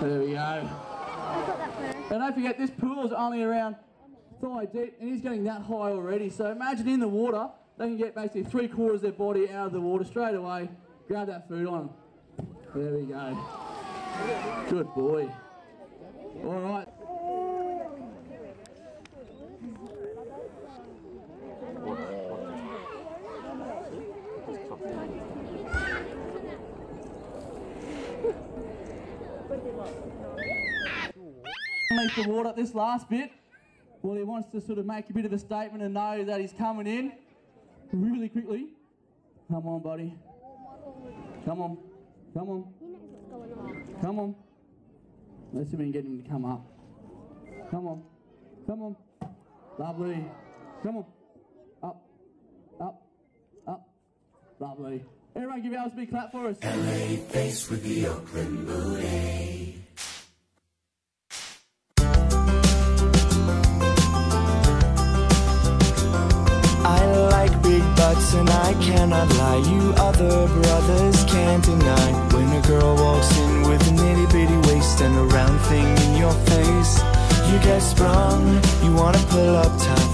There we go. And don't forget, this pool is only around thigh deep, and he's getting that high already. So imagine in the water, they can get basically three quarters of their body out of the water straight away. Grab that food on. There we go. Good boy. All right. Underneath the water this last bit. Well, he wants to sort of make a bit of a statement and know that he's coming in really quickly. Come on, buddy. Come on. Come on. Come on. Let's see if we can get him to come up. Come on. Come on. Lovely. Come on. Up. Up. Up. Lovely. Everyone give ours a big clap for us. LA face with the Oakland booty. And I cannot lie. You other brothers can't deny. When a girl walks in with an itty bitty waist and a round thing in your face, you get sprung. You wanna pull up tough.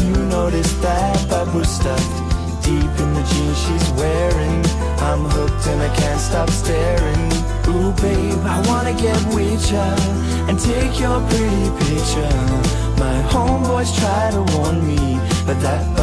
You notice that butt was stuffed deep in the jeans she's wearing. I'm hooked and I can't stop staring. Ooh, babe, I wanna get with ya and take your pretty picture. My homeboys try to warn me, but that